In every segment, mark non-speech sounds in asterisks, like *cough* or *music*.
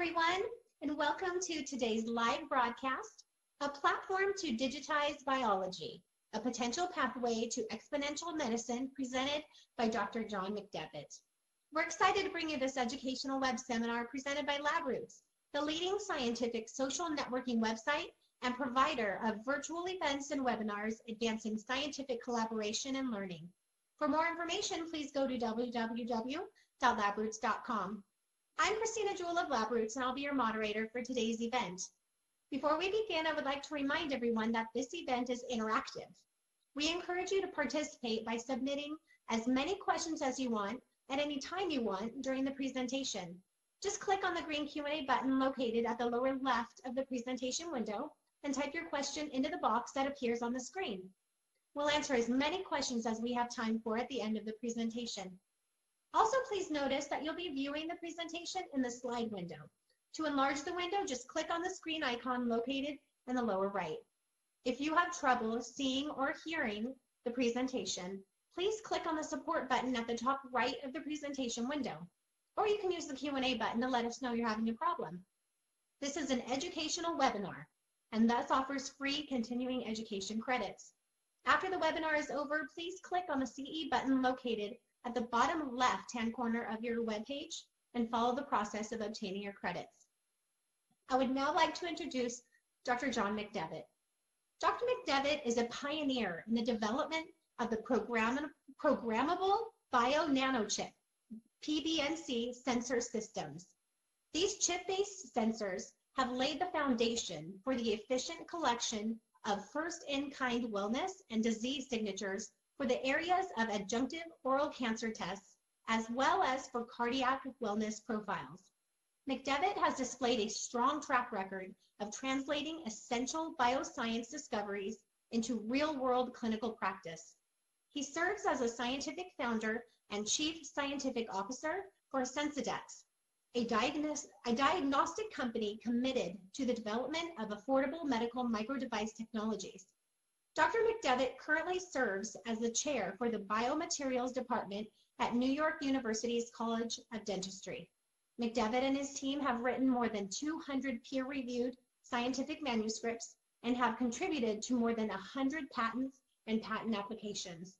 everyone, and welcome to today's live broadcast, A Platform to Digitize Biology, a potential pathway to exponential medicine presented by Dr. John McDevitt. We're excited to bring you this educational web seminar presented by LabRoots, the leading scientific social networking website and provider of virtual events and webinars advancing scientific collaboration and learning. For more information, please go to www.labroots.com. I'm Christina Jewell of LabRoots, and I'll be your moderator for today's event. Before we begin, I would like to remind everyone that this event is interactive. We encourage you to participate by submitting as many questions as you want at any time you want during the presentation. Just click on the green Q&A button located at the lower left of the presentation window and type your question into the box that appears on the screen. We'll answer as many questions as we have time for at the end of the presentation. Also, please notice that you'll be viewing the presentation in the slide window. To enlarge the window, just click on the screen icon located in the lower right. If you have trouble seeing or hearing the presentation, please click on the support button at the top right of the presentation window. Or you can use the Q&A button to let us know you're having a problem. This is an educational webinar and thus offers free continuing education credits. After the webinar is over, please click on the CE button located at the bottom left-hand corner of your web page and follow the process of obtaining your credits. I would now like to introduce Dr. John McDevitt. Dr. McDevitt is a pioneer in the development of the program programmable bio nanochip, PBNC sensor systems. These chip-based sensors have laid the foundation for the efficient collection of first-in-kind wellness and disease signatures for the areas of adjunctive oral cancer tests, as well as for cardiac wellness profiles. McDevitt has displayed a strong track record of translating essential bioscience discoveries into real-world clinical practice. He serves as a scientific founder and chief scientific officer for SensoDx, a, diagnos a diagnostic company committed to the development of affordable medical microdevice technologies. Dr. McDevitt currently serves as the chair for the Biomaterials Department at New York University's College of Dentistry. McDevitt and his team have written more than 200 peer-reviewed scientific manuscripts and have contributed to more than 100 patents and patent applications.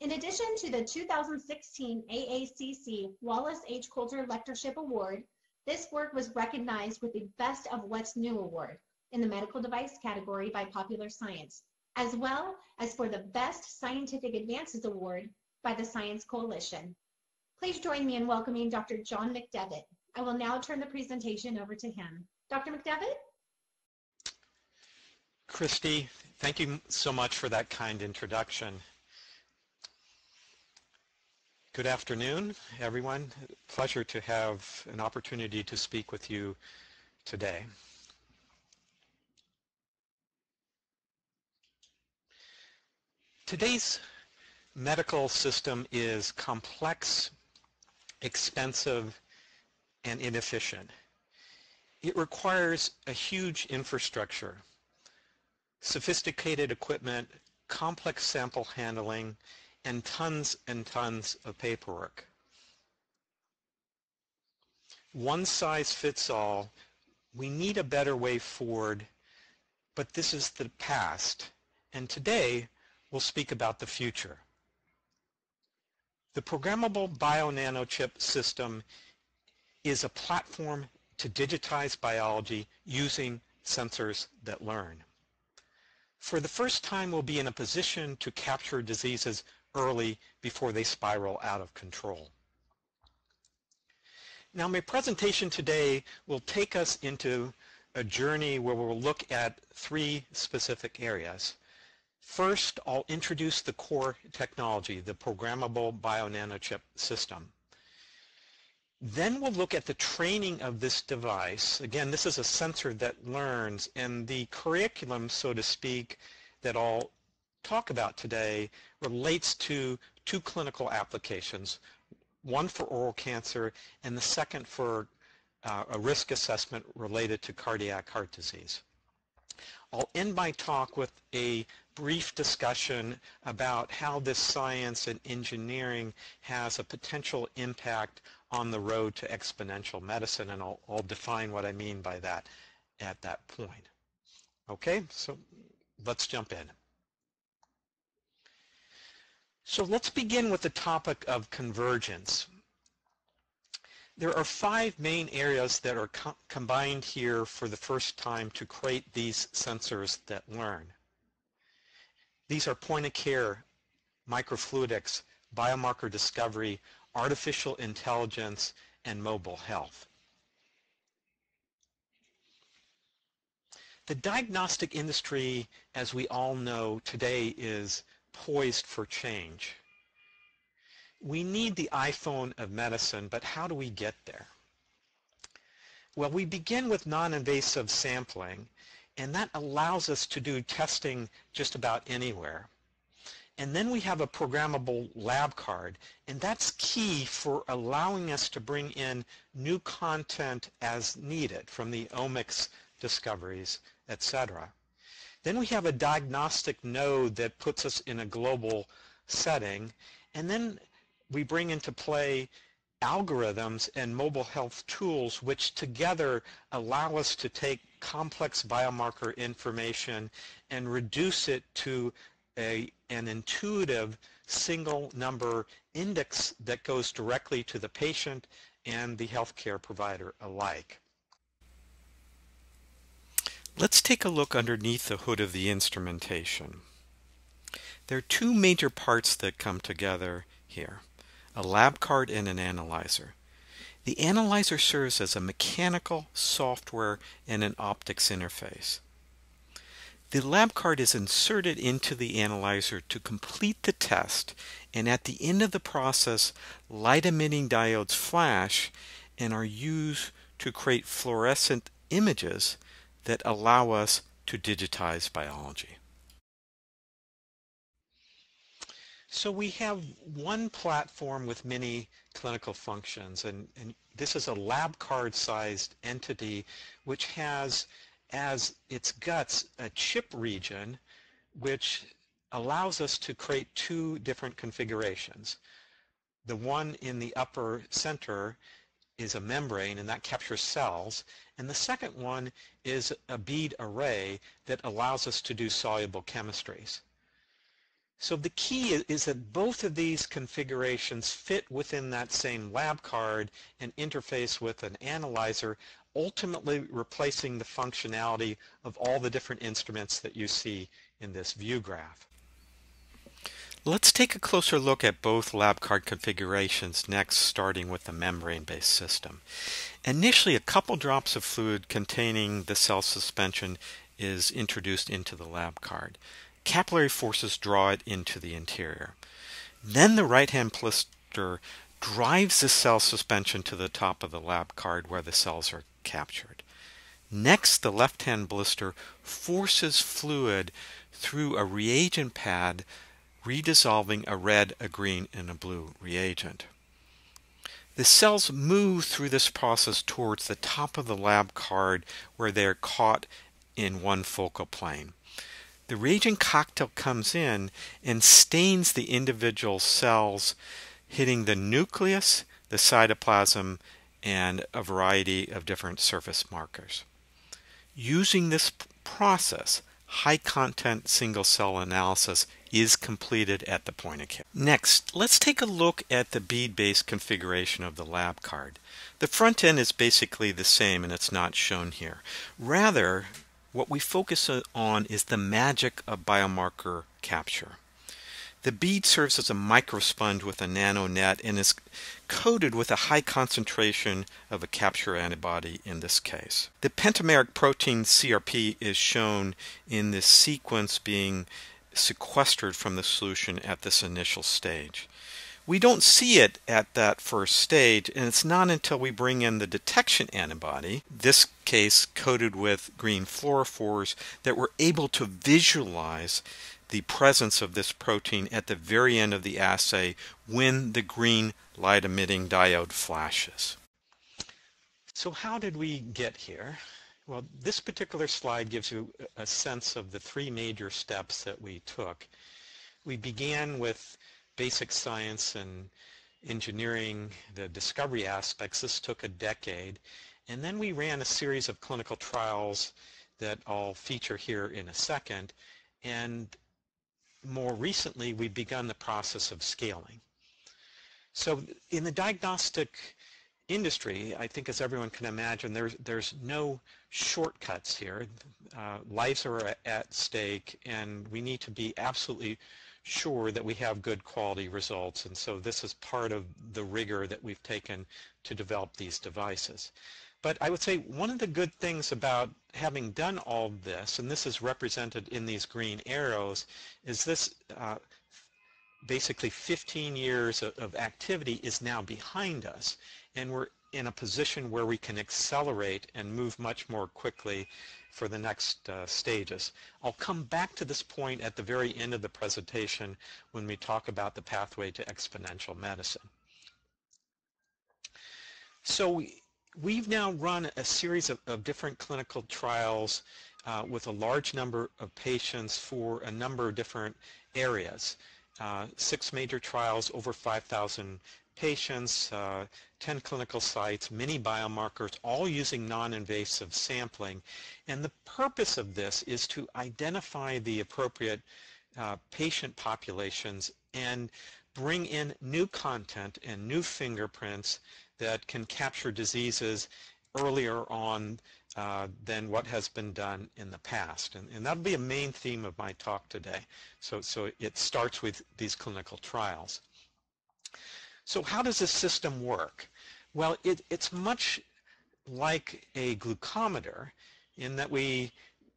In addition to the 2016 AACC Wallace H. Coulter Lectureship Award, this work was recognized with the Best of What's New Award in the medical device category by Popular Science, as well as for the Best Scientific Advances Award by the Science Coalition. Please join me in welcoming Dr. John McDevitt. I will now turn the presentation over to him. Dr. McDevitt? Christy, thank you so much for that kind introduction. Good afternoon, everyone. Pleasure to have an opportunity to speak with you today. Today's medical system is complex, expensive, and inefficient. It requires a huge infrastructure, sophisticated equipment, complex sample handling, and tons and tons of paperwork. One size fits all. We need a better way forward, but this is the past. And today, we'll speak about the future. The programmable bio-nanochip system is a platform to digitize biology using sensors that learn. For the first time, we'll be in a position to capture diseases early before they spiral out of control. Now my presentation today will take us into a journey where we'll look at three specific areas. First, I'll introduce the core technology, the programmable bio-nanochip system. Then we'll look at the training of this device. Again, this is a sensor that learns, and the curriculum, so to speak, that I'll talk about today relates to two clinical applications, one for oral cancer and the second for uh, a risk assessment related to cardiac heart disease. I'll end my talk with a brief discussion about how this science and engineering has a potential impact on the road to exponential medicine, and I'll, I'll define what I mean by that at that point. Okay, so let's jump in. So let's begin with the topic of convergence. There are five main areas that are co combined here for the first time to create these sensors that learn. These are point of care, microfluidics, biomarker discovery, artificial intelligence, and mobile health. The diagnostic industry, as we all know today, is poised for change we need the iPhone of medicine, but how do we get there? Well, we begin with non-invasive sampling, and that allows us to do testing just about anywhere. And then we have a programmable lab card, and that's key for allowing us to bring in new content as needed from the omics discoveries, etc. Then we have a diagnostic node that puts us in a global setting, and then we bring into play algorithms and mobile health tools which together allow us to take complex biomarker information and reduce it to a, an intuitive single number index that goes directly to the patient and the healthcare provider alike. Let's take a look underneath the hood of the instrumentation. There are two major parts that come together here a lab card, and an analyzer. The analyzer serves as a mechanical, software, and an optics interface. The lab card is inserted into the analyzer to complete the test, and at the end of the process, light-emitting diodes flash and are used to create fluorescent images that allow us to digitize biology. So we have one platform with many clinical functions, and, and this is a lab card sized entity which has as its guts a chip region which allows us to create two different configurations. The one in the upper center is a membrane and that captures cells and the second one is a bead array that allows us to do soluble chemistries. So the key is that both of these configurations fit within that same lab card and interface with an analyzer, ultimately replacing the functionality of all the different instruments that you see in this view graph. Let's take a closer look at both lab card configurations next, starting with the membrane-based system. Initially, a couple drops of fluid containing the cell suspension is introduced into the lab card capillary forces draw it into the interior. Then the right-hand blister drives the cell suspension to the top of the lab card where the cells are captured. Next, the left-hand blister forces fluid through a reagent pad, redissolving a red, a green, and a blue reagent. The cells move through this process towards the top of the lab card where they are caught in one focal plane the reagent cocktail comes in and stains the individual cells, hitting the nucleus, the cytoplasm, and a variety of different surface markers. Using this process, high content single cell analysis is completed at the point of care. Next, let's take a look at the bead-based configuration of the lab card. The front end is basically the same and it's not shown here. Rather, what we focus on is the magic of biomarker capture. The bead serves as a microsponge with a nano net and is coated with a high concentration of a capture antibody in this case. The pentameric protein CRP is shown in this sequence being sequestered from the solution at this initial stage. We don't see it at that first stage, and it's not until we bring in the detection antibody, this case coated with green fluorophores, that we're able to visualize the presence of this protein at the very end of the assay when the green light emitting diode flashes. So how did we get here? Well, this particular slide gives you a sense of the three major steps that we took. We began with basic science and engineering, the discovery aspects. This took a decade. And then we ran a series of clinical trials that I'll feature here in a second. And more recently, we've begun the process of scaling. So in the diagnostic industry, I think as everyone can imagine, there's, there's no shortcuts here. Uh, lives are at stake and we need to be absolutely sure that we have good quality results. And so this is part of the rigor that we've taken to develop these devices. But I would say one of the good things about having done all this, and this is represented in these green arrows, is this uh, basically 15 years of, of activity is now behind us and we're in a position where we can accelerate and move much more quickly for the next uh, stages. I'll come back to this point at the very end of the presentation when we talk about the pathway to exponential medicine. So we've now run a series of, of different clinical trials uh, with a large number of patients for a number of different areas. Uh, six major trials, over 5,000 patients, uh, 10 clinical sites, many biomarkers, all using non-invasive sampling. And the purpose of this is to identify the appropriate uh, patient populations and bring in new content and new fingerprints that can capture diseases earlier on uh, than what has been done in the past. And, and, that'll be a main theme of my talk today. So, so it starts with these clinical trials. So how does this system work? Well, it, it's much like a glucometer in that we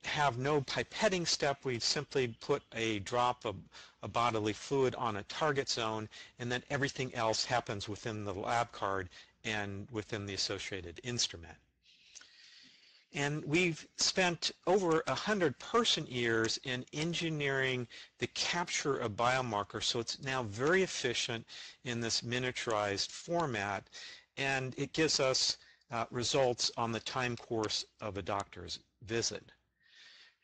have no pipetting step. We simply put a drop of a bodily fluid on a target zone and then everything else happens within the lab card and within the associated instrument. And we've spent over hundred person years in engineering the capture of biomarkers, so it's now very efficient in this miniaturized format, and it gives us uh, results on the time course of a doctor's visit.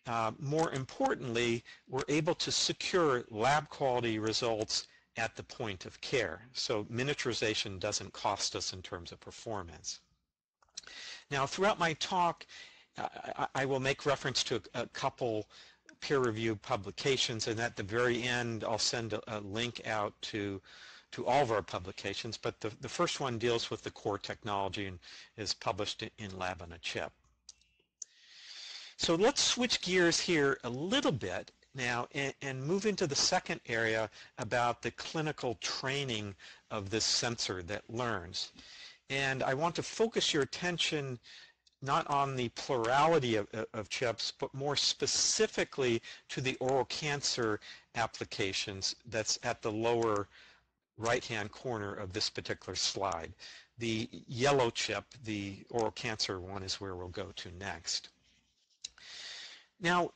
Uh, more importantly, we're able to secure lab quality results at the point of care. So miniaturization doesn't cost us in terms of performance. Now, throughout my talk, uh, I, I will make reference to a, a couple peer-reviewed publications, and at the very end, I'll send a, a, link out to to all of our publications. But the, the first one deals with the core technology and is published in Lab on a Chip. So let's switch gears here a little bit now and, and, move into the second area about the clinical training of this sensor that learns. And I want to focus your attention not on the plurality of, of, chips, but more specifically to the oral cancer applications that's at the lower right-hand corner of this particular slide. The yellow chip, the oral cancer one, is where we'll go to next. Now,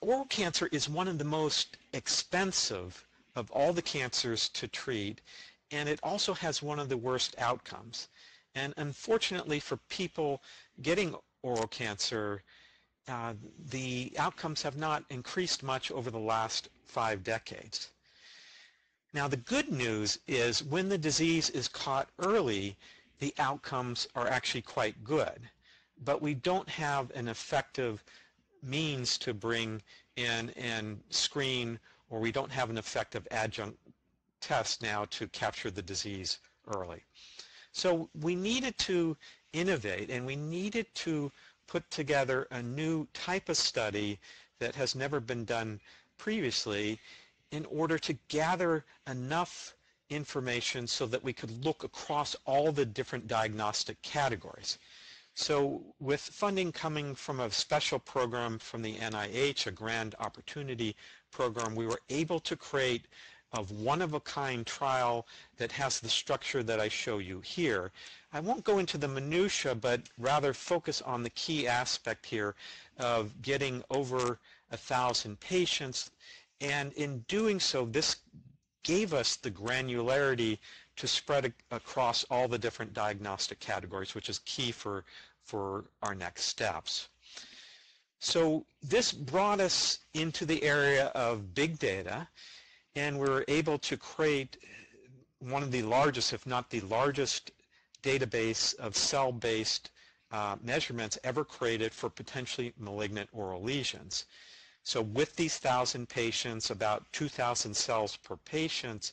oral cancer is one of the most expensive of all the cancers to treat, and it also has one of the worst outcomes. And unfortunately for people getting oral cancer, uh, the outcomes have not increased much over the last five decades. Now the good news is when the disease is caught early, the outcomes are actually quite good. But we don't have an effective means to bring in and screen or we don't have an effective adjunct test now to capture the disease early. So we needed to innovate and we needed to put together a new type of study that has never been done previously in order to gather enough information so that we could look across all the different diagnostic categories. So with funding coming from a special program from the NIH, a grand opportunity program, we were able to create of one-of-a-kind trial that has the structure that I show you here. I won't go into the minutia, but rather focus on the key aspect here of getting over a thousand patients. And in doing so, this gave us the granularity to spread across all the different diagnostic categories, which is key for, for our next steps. So this brought us into the area of big data, and we were able to create one of the largest, if not the largest, database of cell-based uh, measurements ever created for potentially malignant oral lesions. So with these 1,000 patients, about 2,000 cells per patient,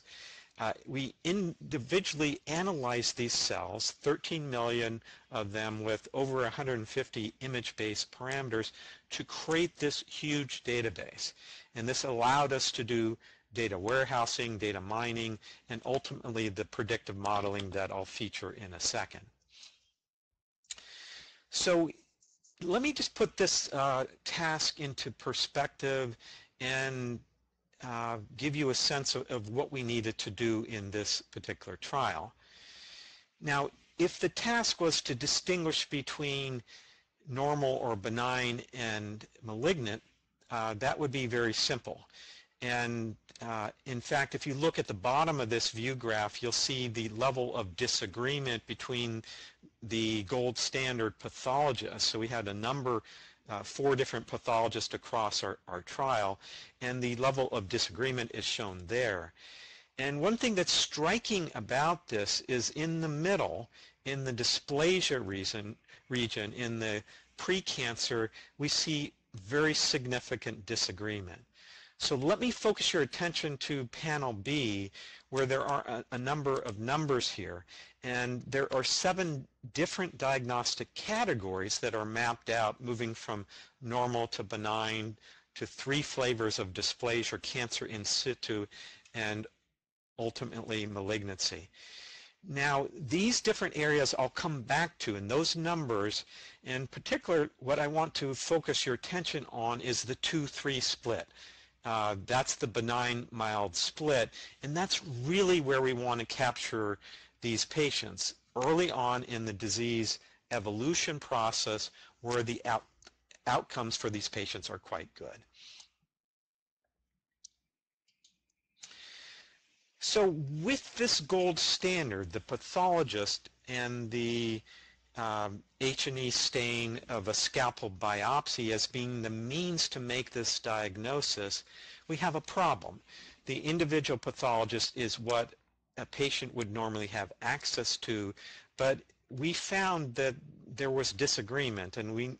uh, we individually analyzed these cells, 13 million of them with over 150 image-based parameters to create this huge database. And this allowed us to do data warehousing, data mining, and ultimately the predictive modeling that I'll feature in a second. So let me just put this uh, task into perspective and uh, give you a sense of, of what we needed to do in this particular trial. Now, if the task was to distinguish between normal or benign and malignant, uh, that would be very simple. And uh, in fact, if you look at the bottom of this view graph, you'll see the level of disagreement between the gold standard pathologists. So we had a number, uh, four different pathologists across our, our trial, and the level of disagreement is shown there. And one thing that's striking about this is in the middle, in the dysplasia region, region in the precancer, we see very significant disagreement. So let me focus your attention to panel B where there are a, a, number of numbers here and there are seven different diagnostic categories that are mapped out moving from normal to benign to three flavors of dysplasia, or cancer in situ, and ultimately malignancy. Now, these different areas I'll come back to, and those numbers, in particular, what I want to focus your attention on is the 2-3 split. Uh, that's the benign mild split, and that's really where we want to capture these patients early on in the disease evolution process where the out outcomes for these patients are quite good. So with this gold standard, the pathologist and the um, H&E stain of a scalpel biopsy as being the means to make this diagnosis, we have a problem. The individual pathologist is what a patient would normally have access to, but we found that there was disagreement and we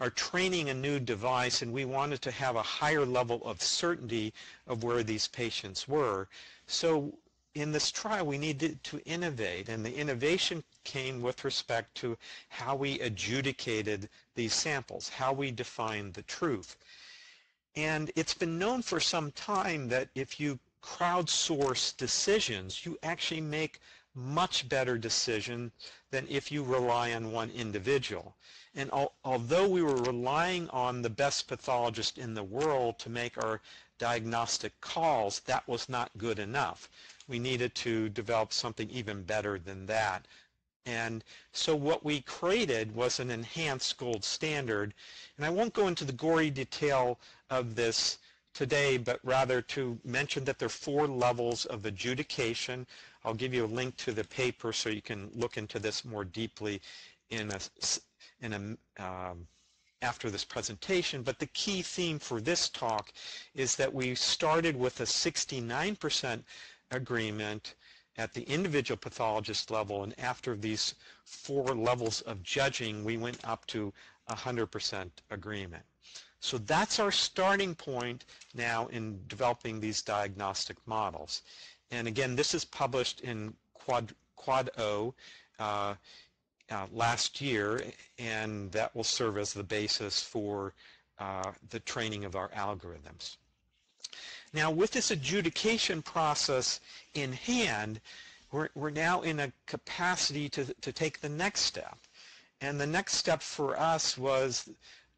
are training a new device and we wanted to have a higher level of certainty of where these patients were. So in this trial, we needed to innovate, and the innovation came with respect to how we adjudicated these samples, how we defined the truth. And it's been known for some time that if you crowdsource decisions, you actually make much better decision than if you rely on one individual. And al although we were relying on the best pathologist in the world to make our diagnostic calls, that was not good enough we needed to develop something even better than that. And so what we created was an enhanced gold standard. And I won't go into the gory detail of this today, but rather to mention that there are four levels of adjudication. I'll give you a link to the paper so you can look into this more deeply in a, in a, um, after this presentation. But the key theme for this talk is that we started with a 69% agreement at the individual pathologist level, and after these four levels of judging, we went up to 100% agreement. So that's our starting point now in developing these diagnostic models. And again, this is published in Quad, Quad O uh, uh, last year, and that will serve as the basis for uh, the training of our algorithms. Now with this adjudication process in hand, we're, we're now in a capacity to, to take the next step. And the next step for us was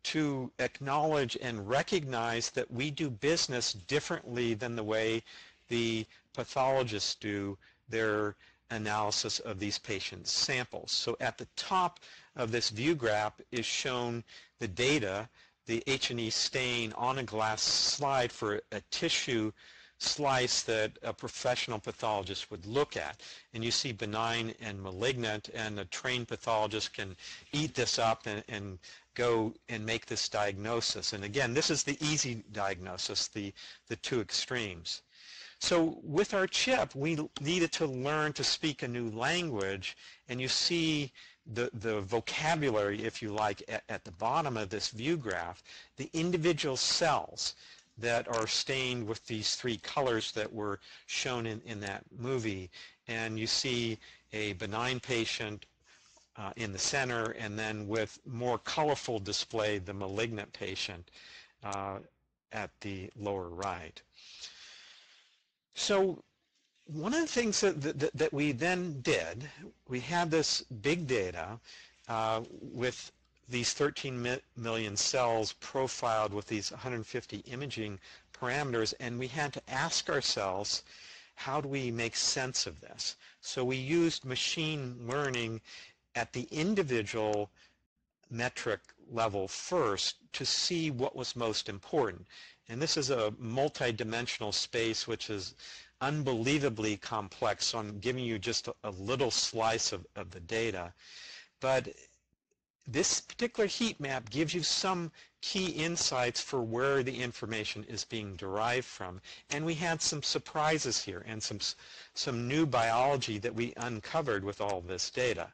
to acknowledge and recognize that we do business differently than the way the pathologists do their analysis of these patients' samples. So at the top of this view graph is shown the data the H&E stain on a glass slide for a tissue slice that a professional pathologist would look at. And you see benign and malignant, and a trained pathologist can eat this up and, and go and make this diagnosis. And again, this is the easy diagnosis, the, the two extremes. So with our chip, we needed to learn to speak a new language, and you see the, the vocabulary, if you like, at, at the bottom of this view graph, the individual cells that are stained with these three colors that were shown in, in that movie. And you see a benign patient uh, in the center, and then with more colorful display, the malignant patient uh, at the lower right. So one of the things that, that, that, we then did, we had this big data uh, with these 13 mi million cells profiled with these 150 imaging parameters, and we had to ask ourselves, how do we make sense of this? So we used machine learning at the individual metric level first to see what was most important. And this is a multi-dimensional space which is unbelievably complex, so I'm giving you just a, a little slice of, of the data. But this particular heat map gives you some key insights for where the information is being derived from. And we had some surprises here and some, some new biology that we uncovered with all this data.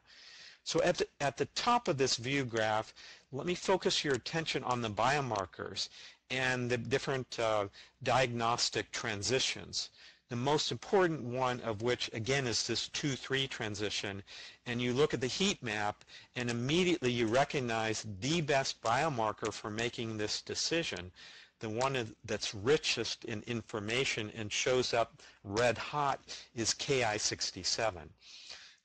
So at the, at the top of this view graph, let me focus your attention on the biomarkers and the different uh, diagnostic transitions. The most important one of which, again, is this 2-3 transition. And you look at the heat map, and immediately you recognize the best biomarker for making this decision, the one that's richest in information and shows up red hot is Ki67.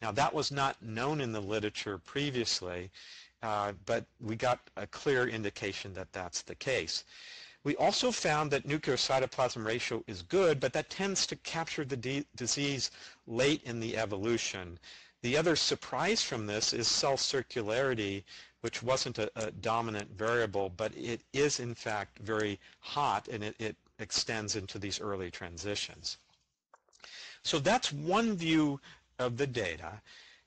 Now that was not known in the literature previously, uh, but we got a clear indication that that's the case. We also found that nuclear cytoplasm ratio is good, but that tends to capture the disease late in the evolution. The other surprise from this is cell circularity, which wasn't a, a dominant variable, but it is in fact very hot and it, it extends into these early transitions. So that's one view of the data.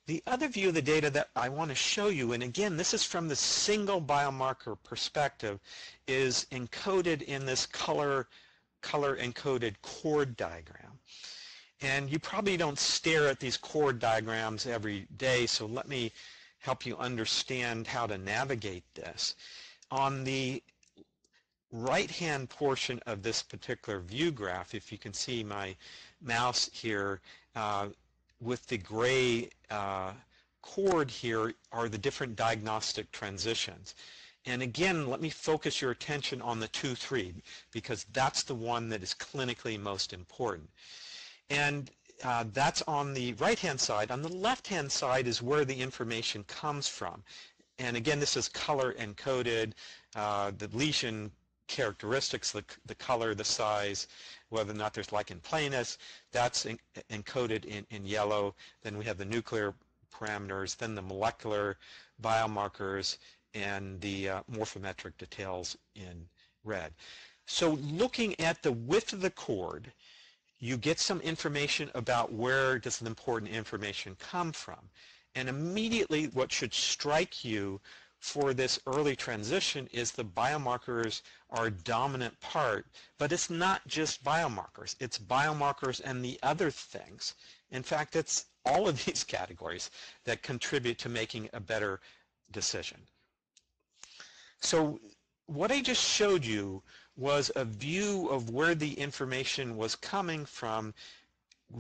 The other view of the data that I want to show you, and again, this is from the single biomarker perspective, is encoded in this color, color encoded chord diagram. And you probably don't stare at these chord diagrams every day, so let me help you understand how to navigate this. On the right-hand portion of this particular view graph, if you can see my mouse here, uh, with the gray uh, chord here are the different diagnostic transitions. And again, let me focus your attention on the 2-3 because that's the one that is clinically most important. And uh, that's on the right-hand side. On the left-hand side is where the information comes from. And again, this is color encoded, uh, the lesion characteristics, the, the color, the size, whether or not there's lichen planus, that's in, encoded in, in yellow. Then we have the nuclear parameters, then the molecular biomarkers, and the uh, morphometric details in red. So looking at the width of the chord, you get some information about where does the important information come from. And immediately what should strike you for this early transition is the biomarkers are a dominant part, but it's not just biomarkers. It's biomarkers and the other things. In fact, it's all of these *laughs* categories that contribute to making a better decision. So what I just showed you was a view of where the information was coming from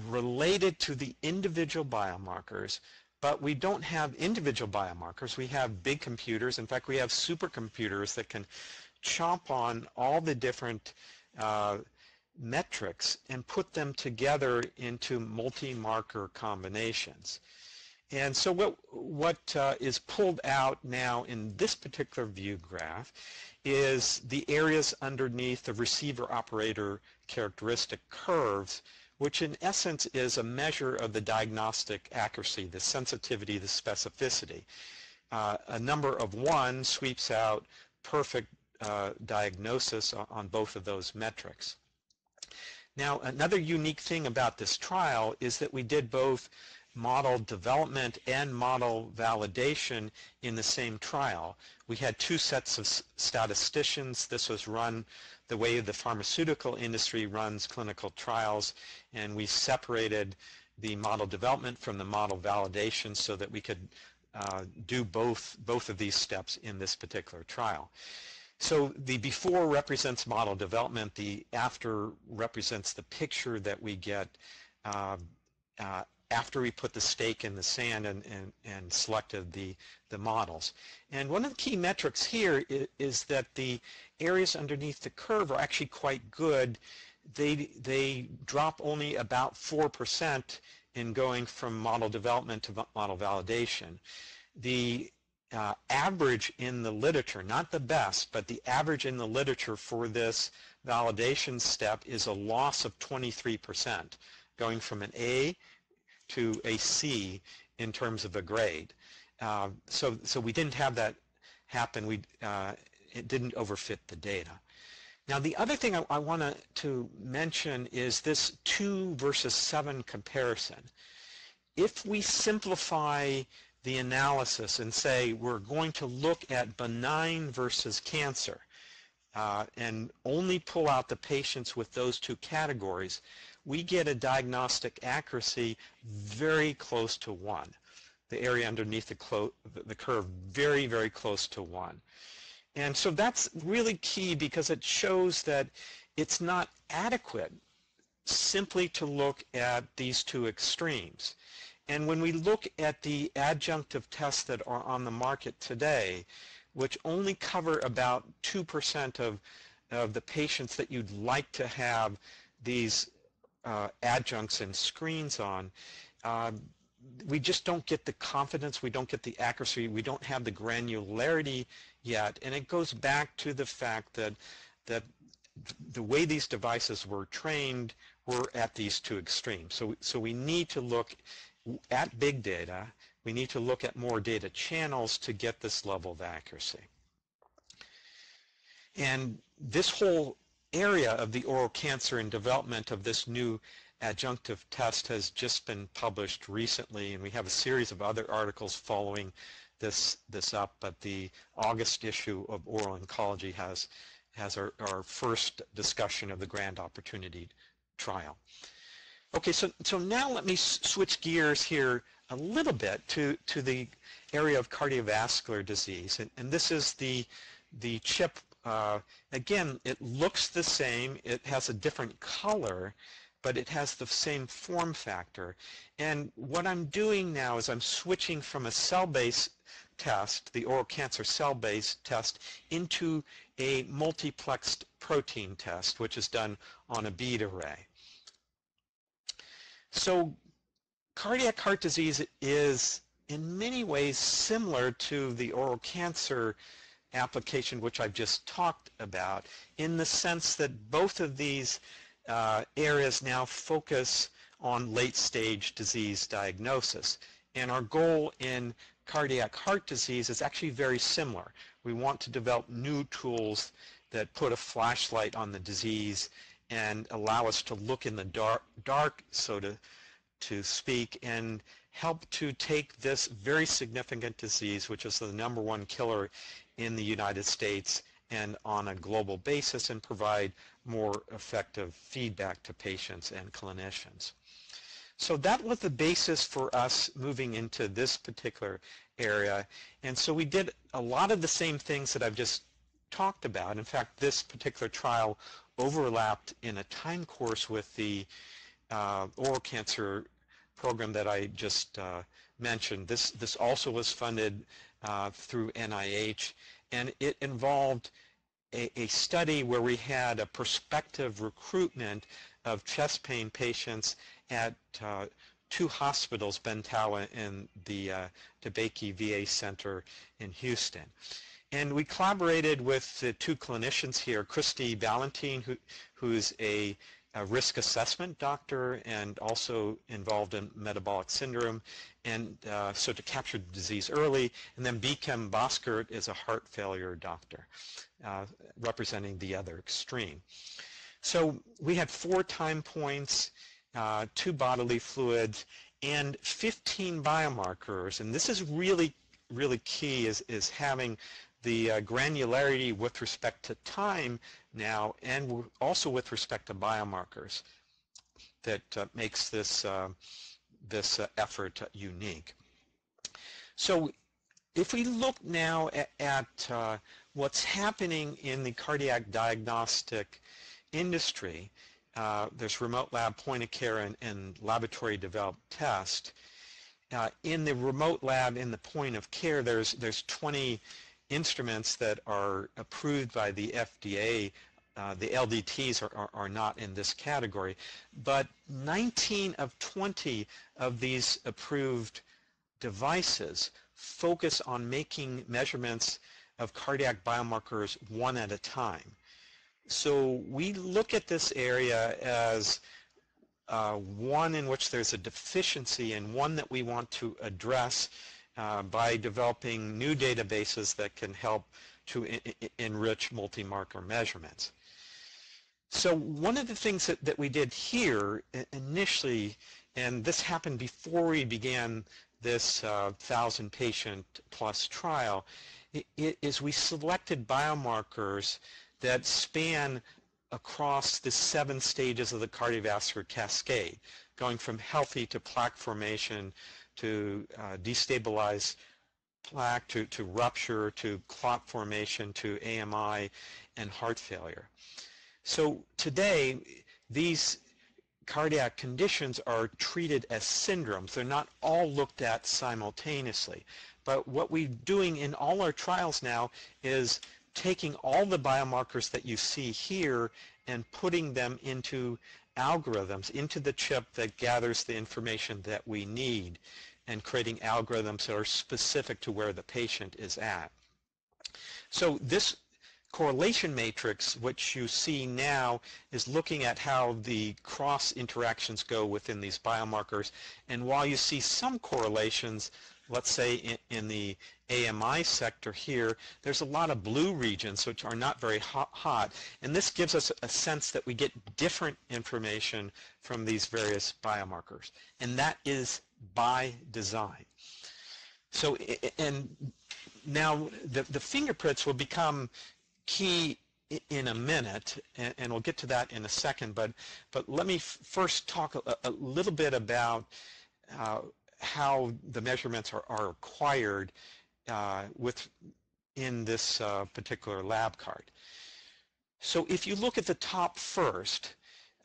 related to the individual biomarkers but we don't have individual biomarkers. We have big computers. In fact, we have supercomputers that can chomp on all the different uh, metrics and put them together into multi-marker combinations. And so what, what uh, is pulled out now in this particular view graph is the areas underneath the receiver operator characteristic curves which in essence is a measure of the diagnostic accuracy, the sensitivity, the specificity. Uh, a number of one sweeps out perfect uh, diagnosis on both of those metrics. Now, another unique thing about this trial is that we did both model development and model validation in the same trial. We had two sets of statisticians. This was run the way the pharmaceutical industry runs clinical trials, and we separated the model development from the model validation so that we could uh, do both, both of these steps in this particular trial. So the before represents model development, the after represents the picture that we get uh, uh, after we put the stake in the sand and, and, and selected the, the models. And one of the key metrics here is, is, that the areas underneath the curve are actually quite good. They, they drop only about 4% in going from model development to model validation. The uh, average in the literature, not the best, but the average in the literature for this validation step is a loss of 23%, going from an A to a C in terms of a grade. Uh, so, so we didn't have that happen. We, uh, it didn't overfit the data. Now the other thing I, I want to mention is this 2 versus 7 comparison. If we simplify the analysis and say we're going to look at benign versus cancer uh, and only pull out the patients with those two categories, we get a diagnostic accuracy very close to 1. The area underneath the, the curve very, very close to 1. And so that's really key because it shows that it's not adequate simply to look at these two extremes. And when we look at the adjunctive tests that are on the market today, which only cover about 2% of, of the patients that you'd like to have these uh, adjuncts and screens on, uh, we just don't get the confidence, we don't get the accuracy, we don't have the granularity yet. And it goes back to the fact that, that the way these devices were trained were at these two extremes. So, so we need to look at big data. We need to look at more data channels to get this level of accuracy. And this whole area of the oral cancer and development of this new adjunctive test has just been published recently, and we have a series of other articles following this this up. But the August issue of Oral Oncology has has our, our first discussion of the Grand Opportunity trial. Okay, so so now let me switch gears here a little bit to to the area of cardiovascular disease, and, and this is the the chip uh, again, it looks the same. It has a different color, but it has the same form factor. And what I'm doing now is I'm switching from a cell-based test, the oral cancer cell-based test, into a multiplexed protein test, which is done on a bead array. So cardiac heart disease is in many ways similar to the oral cancer application which I've just talked about in the sense that both of these uh, areas now focus on late-stage disease diagnosis. And our goal in cardiac heart disease is actually very similar. We want to develop new tools that put a flashlight on the disease and allow us to look in the dark, dark so to, to speak, and help to take this very significant disease, which is the number one killer in the United States and on a global basis and provide more effective feedback to patients and clinicians. So that was the basis for us moving into this particular area. And so we did a lot of the same things that I've just talked about. In fact, this particular trial overlapped in a time course with the uh, oral cancer program that I just uh, mentioned. This, this also was funded uh, through NIH, and it involved a, a, study where we had a prospective recruitment of chest pain patients at uh, two hospitals, Ben Taub and the uh, DeBakey VA Center in Houston. And we collaborated with the two clinicians here, Christie Ballantyne, who, who's a a risk assessment doctor and also involved in metabolic syndrome and uh, so to capture the disease early and then Biykem Bozkurt is a heart failure doctor uh, representing the other extreme. So we had four time points, uh, two bodily fluids, and 15 biomarkers. And this is really, really key is, is having the uh, granularity with respect to time now and also with respect to biomarkers that uh, makes this, uh, this uh, effort unique. So if we look now at, at uh, what's happening in the cardiac diagnostic industry, uh, there's remote lab point of care and, and laboratory developed test. Uh, in the remote lab, in the point of care, there's, there's 20 instruments that are approved by the FDA. Uh, the LDTs are, are, are, not in this category, but 19 of 20 of these approved devices focus on making measurements of cardiac biomarkers one at a time. So we look at this area as uh, one in which there's a deficiency and one that we want to address uh, by developing new databases that can help to enrich multi-marker measurements. So one of the things that, that we did here initially, and this happened before we began this uh, 1,000 patient plus trial, is we selected biomarkers that span across the seven stages of the cardiovascular cascade, going from healthy to plaque formation to uh, destabilize plaque to, to rupture to clot formation to AMI and heart failure. So today, these cardiac conditions are treated as syndromes. They're not all looked at simultaneously. But what we're doing in all our trials now is taking all the biomarkers that you see here and putting them into algorithms, into the chip that gathers the information that we need and creating algorithms that are specific to where the patient is at. So this correlation matrix, which you see now, is looking at how the cross interactions go within these biomarkers. And while you see some correlations, let's say in, in, the AMI sector here, there's a lot of blue regions which are not very hot, hot, and this gives us a sense that we get different information from these various biomarkers, and that is by design. So, and now the, the fingerprints will become key in a minute, and, and, we'll get to that in a second, but, but let me first talk a, a, little bit about uh, how the measurements are, are acquired uh, with in this uh, particular lab card. So if you look at the top first,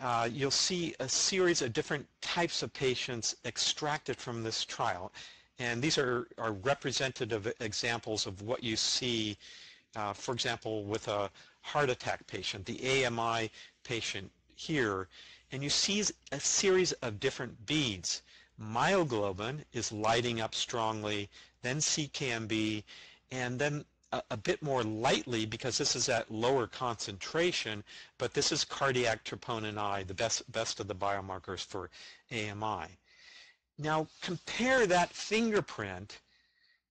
uh, you'll see a series of different types of patients extracted from this trial. And these are, are representative examples of what you see, uh, for example, with a heart attack patient, the AMI patient here. And you see a series of different beads. Myoglobin is lighting up strongly then CKMB, and then a, a, bit more lightly because this is at lower concentration, but this is cardiac troponin I, the best, best of the biomarkers for AMI. Now compare that fingerprint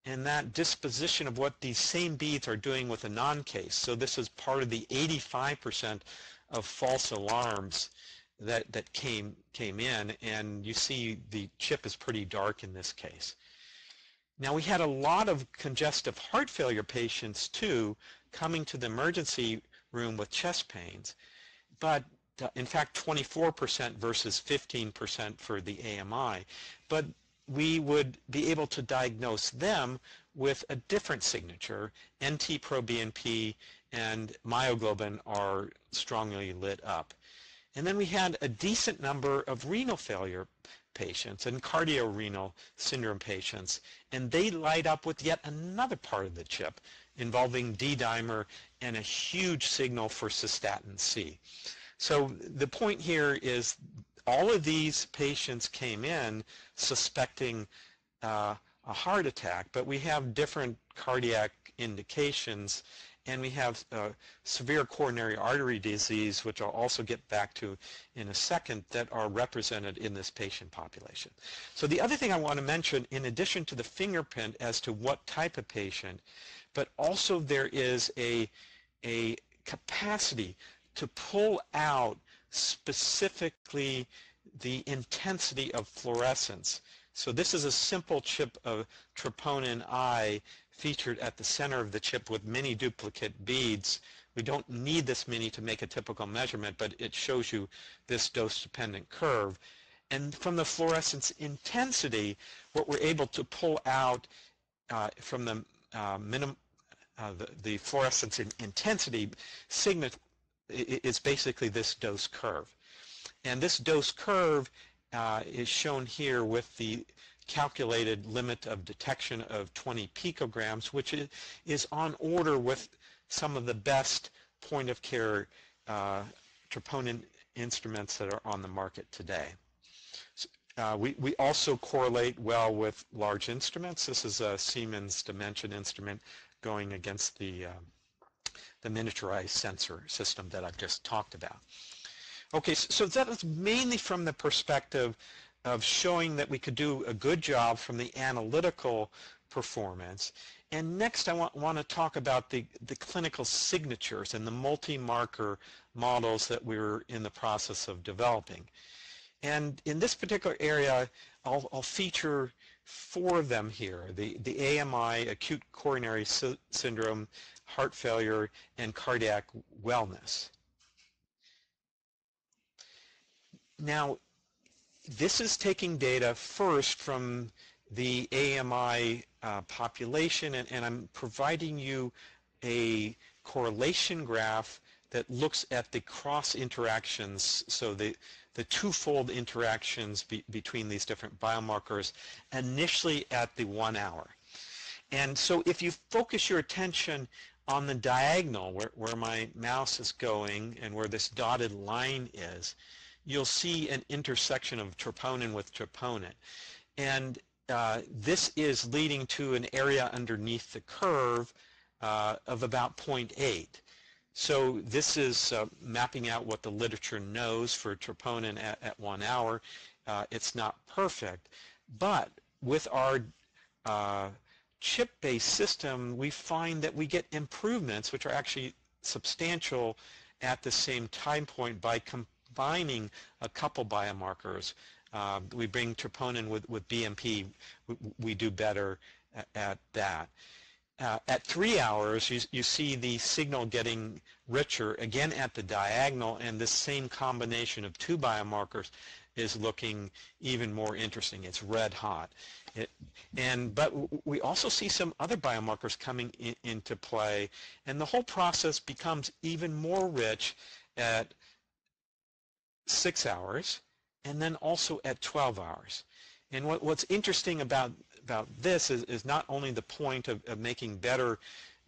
and that disposition of what these same beads are doing with a non-case. So this is part of the 85% of false alarms that, that came, came in, and you see the chip is pretty dark in this case. Now we had a lot of congestive heart failure patients too coming to the emergency room with chest pains, but uh, in fact 24% versus 15% for the AMI. But we would be able to diagnose them with a different signature. NT-proBNP and myoglobin are strongly lit up. And then we had a decent number of renal failure patients and cardiorenal syndrome patients, and they light up with yet another part of the chip involving D-dimer and a huge signal for cystatin C. So the point here is all of these patients came in suspecting uh, a heart attack, but we have different cardiac indications and we have uh, severe coronary artery disease, which I'll also get back to in a second, that are represented in this patient population. So the other thing I want to mention, in addition to the fingerprint as to what type of patient, but also there is a, a capacity to pull out specifically the intensity of fluorescence. So this is a simple chip of troponin I featured at the center of the chip with many duplicate beads. We don't need this many to make a typical measurement, but it shows you this dose-dependent curve. And from the fluorescence intensity, what we're able to pull out uh, from the uh, minimum, uh, the, the, fluorescence in intensity sigma is basically this dose curve. And this dose curve uh, is shown here with the calculated limit of detection of 20 picograms, which is, on order with some of the best point of care uh, troponin instruments that are on the market today. Uh, we, we also correlate well with large instruments. This is a Siemens Dimension instrument going against the, uh, the miniaturized sensor system that I've just talked about. Okay, so that is mainly from the perspective of showing that we could do a good job from the analytical performance. And next I want, want to talk about the, the clinical signatures and the multi-marker models that we're in the process of developing. And in this particular area, I'll, I'll feature four of them here, the, the AMI, acute coronary sy syndrome, heart failure, and cardiac wellness. Now, this is taking data first from the AMI uh, population, and, and I'm providing you a correlation graph that looks at the cross interactions, so the, the twofold interactions be, between these different biomarkers initially at the one hour. And so if you focus your attention on the diagonal where, where my mouse is going and where this dotted line is, you'll see an intersection of troponin with troponin. And uh, this is leading to an area underneath the curve uh, of about 0.8. So this is uh, mapping out what the literature knows for troponin at, at one hour. Uh, it's not perfect, but with our uh, chip-based system, we find that we get improvements, which are actually substantial at the same time point by combining a couple biomarkers. Uh, we bring troponin with, with BNP, we, we do better at, at that. Uh, at three hours, you, you see the signal getting richer, again at the diagonal, and this same combination of two biomarkers is looking even more interesting. It's red hot. It, and But we also see some other biomarkers coming in, into play, and the whole process becomes even more rich at six hours, and then also at 12 hours. And what, what's interesting about, about this is, is not only the point of, of making better,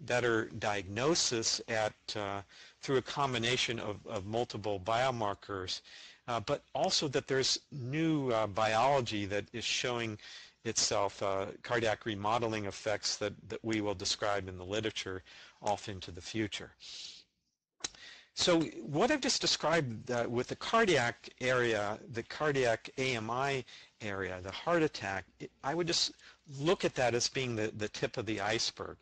better diagnosis at, uh, through a combination of, of multiple biomarkers, uh, but also that there's new uh, biology that is showing itself, uh, cardiac remodeling effects that, that we will describe in the literature off into the future. So what I've just described uh, with the cardiac area, the cardiac AMI area, the heart attack, it, I would just look at that as being the, the tip of the iceberg.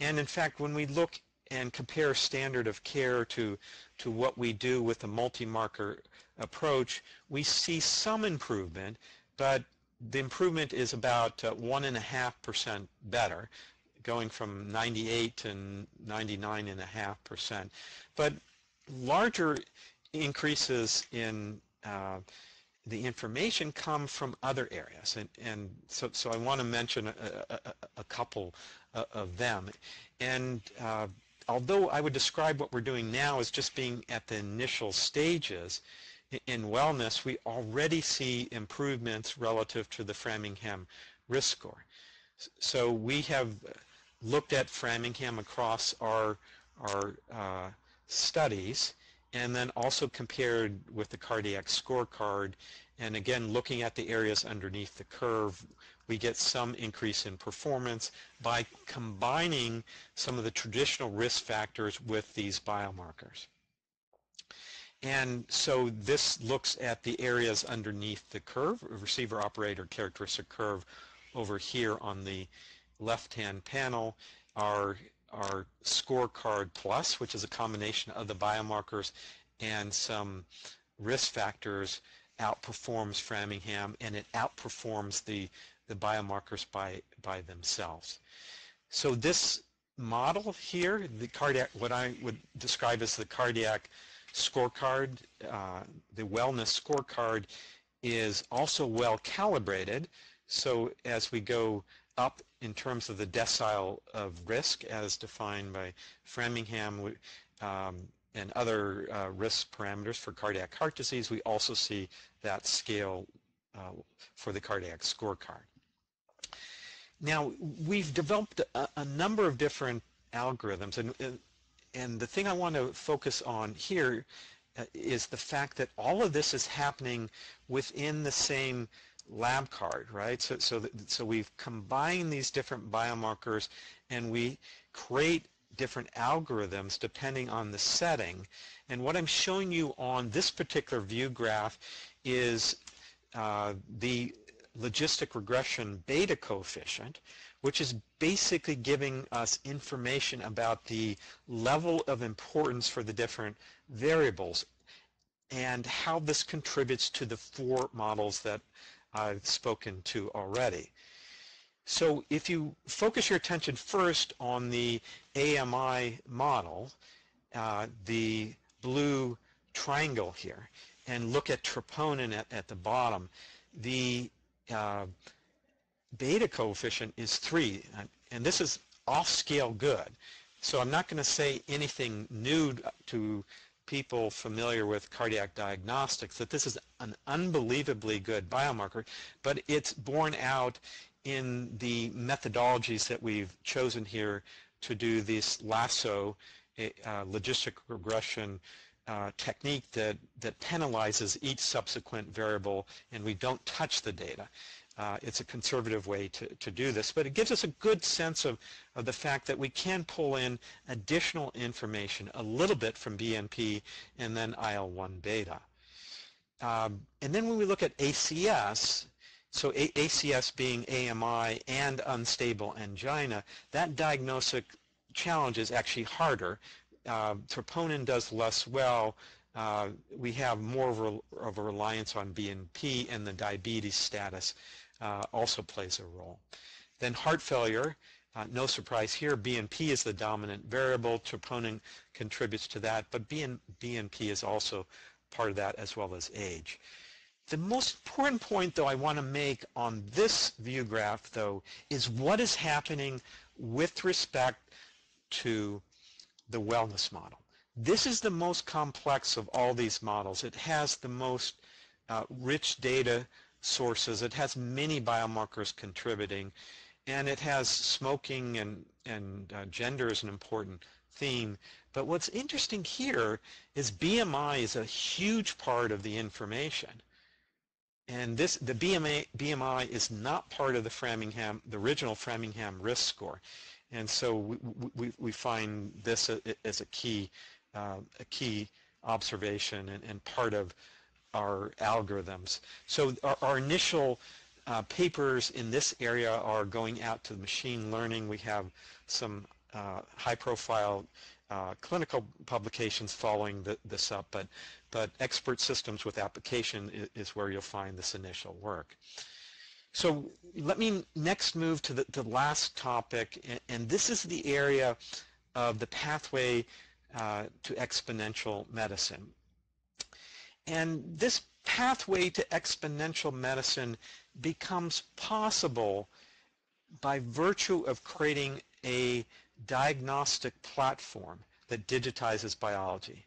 And in fact, when we look and compare standard of care to, to what we do with the multi-marker approach, we see some improvement, but the improvement is about 1.5% uh, better, going from 98 to 99.5%. But larger increases in uh, the information come from other areas, and, and so, so I want to mention a, a, a couple uh, of them. And uh, although I would describe what we're doing now as just being at the initial stages, in wellness, we already see improvements relative to the Framingham risk score. So we have looked at Framingham across our, our uh, studies and then also compared with the cardiac scorecard and again looking at the areas underneath the curve we get some increase in performance by combining some of the traditional risk factors with these biomarkers. And so this looks at the areas underneath the curve, receiver operator characteristic curve over here on the left-hand panel are our scorecard plus, which is a combination of the biomarkers and some risk factors outperforms Framingham and it outperforms the, the biomarkers by, by themselves. So this model here, the cardiac, what I would describe as the cardiac scorecard, uh, the wellness scorecard is also well calibrated. So as we go up in terms of the decile of risk as defined by Framingham um, and other uh, risk parameters for cardiac heart disease, we also see that scale uh, for the cardiac scorecard. Now, we've developed a, a number of different algorithms, and, and, the thing I want to focus on here uh, is the fact that all of this is happening within the same lab card, right? So, so, that, so we've combined these different biomarkers and we create different algorithms depending on the setting. And what I'm showing you on this particular view graph is uh, the logistic regression beta coefficient, which is basically giving us information about the level of importance for the different variables and how this contributes to the four models that I've spoken to already. So if you focus your attention first on the AMI model, uh, the blue triangle here, and look at troponin at, at the bottom, the uh, beta coefficient is 3, and this is off-scale good. So I'm not going to say anything new to people familiar with cardiac diagnostics that this is an unbelievably good biomarker, but it's borne out in the methodologies that we've chosen here to do this lasso uh, logistic regression uh, technique that, that penalizes each subsequent variable and we don't touch the data. Uh, it's a conservative way to, to do this, but it gives us a good sense of, of the fact that we can pull in additional information, a little bit from BNP and then IL-1 beta. Um, and then when we look at ACS, so a ACS being AMI and unstable angina, that diagnostic challenge is actually harder. Uh, troponin does less well. Uh, we have more of a, of a reliance on BNP and the diabetes status uh, also plays a role. Then heart failure, uh, no surprise here, BNP is the dominant variable. Troponin contributes to that, but BN, BNP is also part of that as well as age. The most important point, though, I want to make on this view graph, though, is what is happening with respect to the wellness model. This is the most complex of all these models. It has the most uh, rich data sources. It has many biomarkers contributing, and it has smoking and, and uh, gender is an important theme. But what's interesting here is BMI is a huge part of the information. And this, the BMI, BMI is not part of the Framingham, the original Framingham risk score. And so we, we, we find this as a key, uh, a key observation and, and part of our algorithms. So our, our initial uh, papers in this area are going out to machine learning. We have some uh, high-profile uh, clinical publications following the, this up, but, but expert systems with application is, is, where you'll find this initial work. So let me next move to the, the last topic, and, and, this is the area of the pathway uh, to exponential medicine. And this pathway to exponential medicine becomes possible by virtue of creating a diagnostic platform that digitizes biology.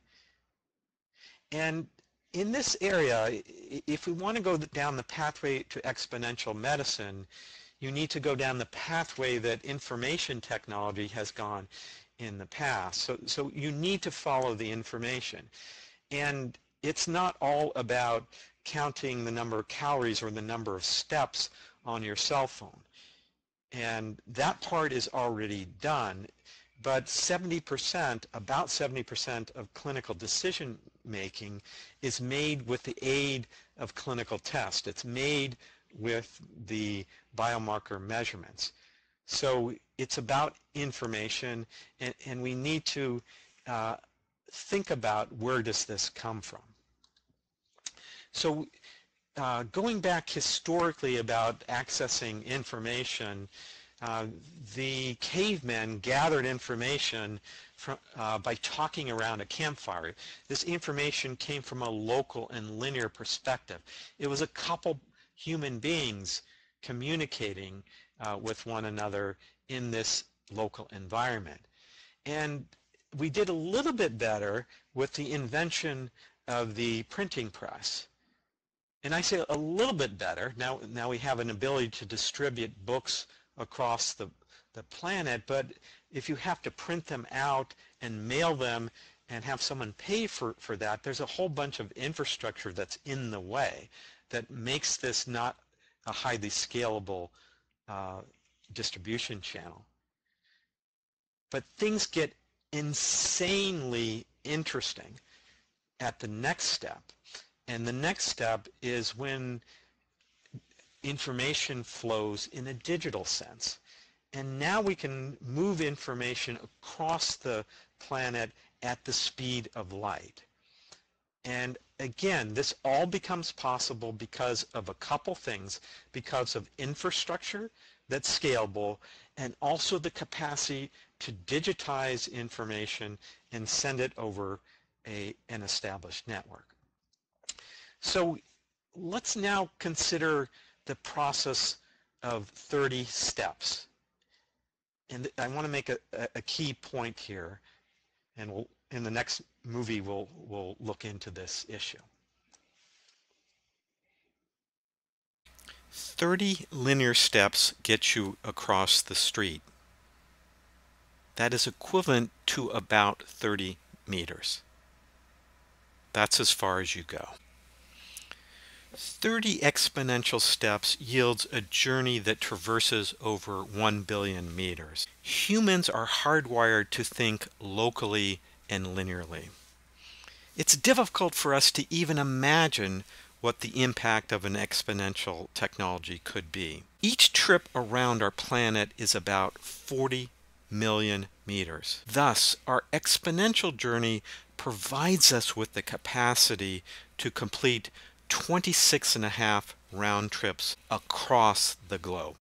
And in this area, if we want to go down the pathway to exponential medicine, you need to go down the pathway that information technology has gone in the past. So, so you need to follow the information. And it's not all about counting the number of calories or the number of steps on your cell phone. And that part is already done, but 70%, about 70% of clinical decision making is made with the aid of clinical tests. It's made with the biomarker measurements. So it's about information, and, and we need to uh, think about where does this come from. So uh, going back historically about accessing information, uh, the cavemen gathered information from, uh, by talking around a campfire. This information came from a local and linear perspective. It was a couple human beings communicating uh, with one another in this local environment. And we did a little bit better with the invention of the printing press. And I say a little bit better. Now, now we have an ability to distribute books across the, the planet, but if you have to print them out and mail them and have someone pay for, for that, there's a whole bunch of infrastructure that's in the way that makes this not a highly scalable uh, distribution channel. But things get insanely interesting at the next step. And the next step is when information flows in a digital sense. And now we can move information across the planet at the speed of light. And again, this all becomes possible because of a couple things, because of infrastructure that's scalable, and also the capacity to digitize information and send it over a, an established network. So let's now consider the process of 30 steps. And I want to make a, a key point here, and we'll, in the next movie we'll, we'll look into this issue. 30 linear steps get you across the street. That is equivalent to about 30 meters. That's as far as you go. 30 exponential steps yields a journey that traverses over 1 billion meters. Humans are hardwired to think locally and linearly. It's difficult for us to even imagine what the impact of an exponential technology could be. Each trip around our planet is about 40 million meters. Thus, our exponential journey provides us with the capacity to complete 26 and a half round trips across the globe.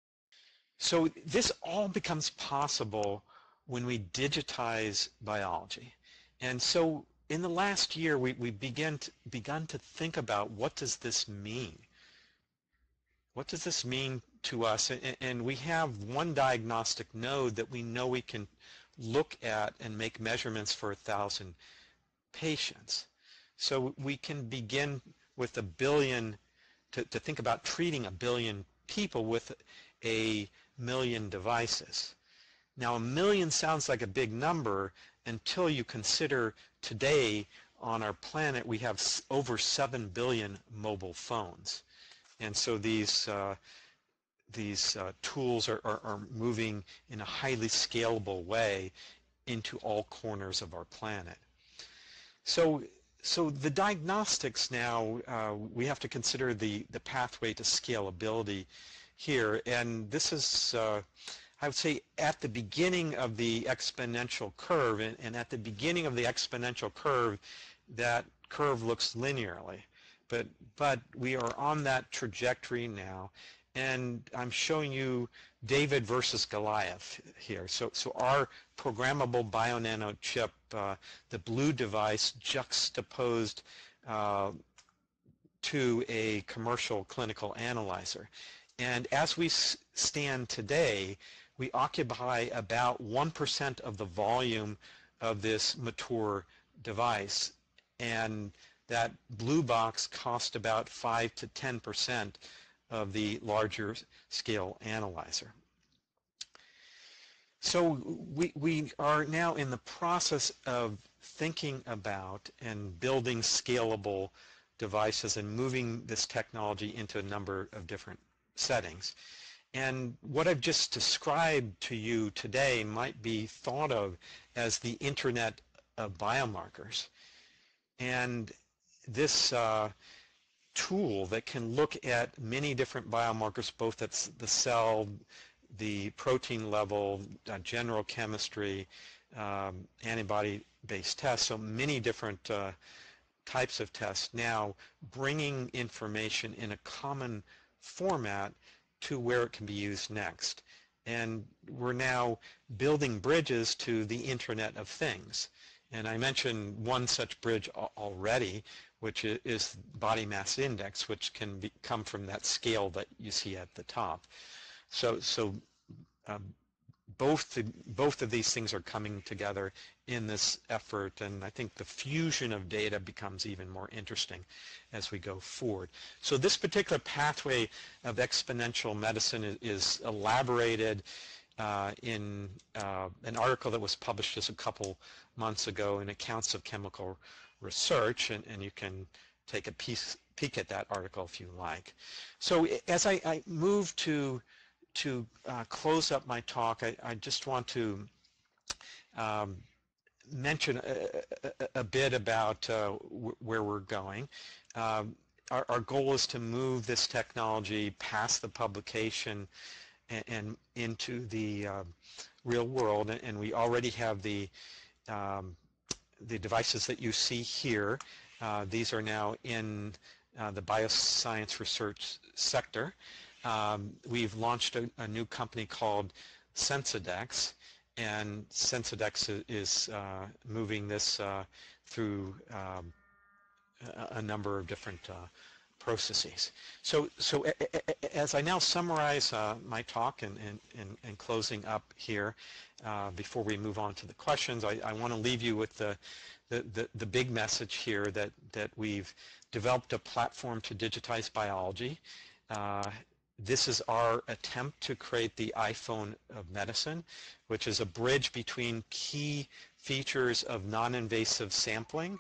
So this all becomes possible when we digitize biology. And so in the last year, we, we begin to, begun to think about what does this mean? What does this mean to us? And, and we have one diagnostic node that we know we can look at and make measurements for a thousand patients. So we can begin with a billion, to, to think about treating a billion people with a million devices. Now a million sounds like a big number until you consider today on our planet we have over 7 billion mobile phones. And so these, uh, these uh, tools are, are, are moving in a highly scalable way into all corners of our planet. So so the diagnostics now, uh, we have to consider the, the pathway to scalability here. And this is, uh, I would say, at the beginning of the exponential curve. And, and, at the beginning of the exponential curve, that curve looks linearly. But, but we are on that trajectory now. And I'm showing you David versus Goliath here. So, so our programmable BioNano chip, the blue device juxtaposed uh, to a commercial clinical analyzer. And as we stand today, we occupy about 1% of the volume of this mature device. And that blue box cost about 5 to 10% of the larger scale analyzer. So we, we are now in the process of thinking about and building scalable devices and moving this technology into a number of different settings. And what I've just described to you today might be thought of as the Internet of biomarkers. And this uh, tool that can look at many different biomarkers, both at the cell, the protein level, uh, general chemistry, um, antibody-based tests, so many different uh, types of tests now bringing information in a common format to where it can be used next. And we're now building bridges to the Internet of Things. And I mentioned one such bridge already, which is body mass index, which can be, come from that scale that you see at the top. So, so um, both the, both of these things are coming together in this effort, and I think the fusion of data becomes even more interesting as we go forward. So this particular pathway of exponential medicine is, is elaborated uh, in uh, an article that was published just a couple months ago in Accounts of Chemical Research, and, and you can take a piece, peek at that article if you like. So as I, I move to to uh, close up my talk, I, I just want to um, mention a, a, a, bit about uh, where we're going. Um, our, our, goal is to move this technology past the publication and, and into the uh, real world, and we already have the um, the devices that you see here. Uh, these are now in uh, the bioscience research sector um, we've launched a, a, new company called SensoDx, and SensoDx is uh, moving this uh, through um, a, number of different uh, processes. So, so as I now summarize uh, my talk and, and, and, and, closing up here, uh, before we move on to the questions, I, I want to leave you with the, the, the, the, big message here that, that we've developed a platform to digitize biology. Uh, this is our attempt to create the iPhone of medicine, which is a bridge between key features of non-invasive sampling.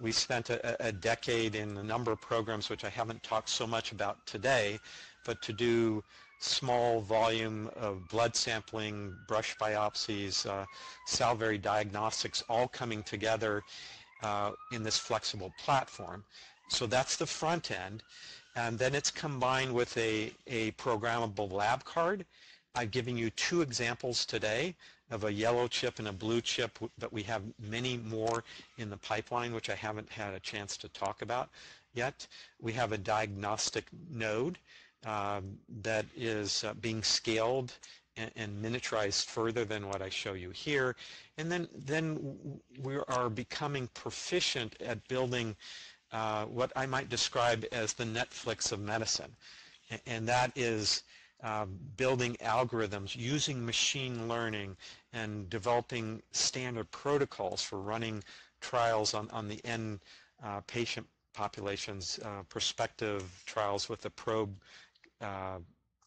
We spent a, a, decade in a number of programs, which I haven't talked so much about today, but to do small volume of blood sampling, brush biopsies, uh, salivary diagnostics, all coming together uh, in this flexible platform. So that's the front end and then it's combined with a, a programmable lab card. I've given you two examples today of a yellow chip and a blue chip, but we have many more in the pipeline, which I haven't had a chance to talk about yet. We have a diagnostic node um, that is uh, being scaled and, and, miniaturized further than what I show you here. And then, then we are becoming proficient at building uh, what I might describe as the Netflix of medicine. And that is uh, building algorithms, using machine learning, and developing standard protocols for running trials on, on the end uh, patient populations, uh, prospective trials with a probe uh,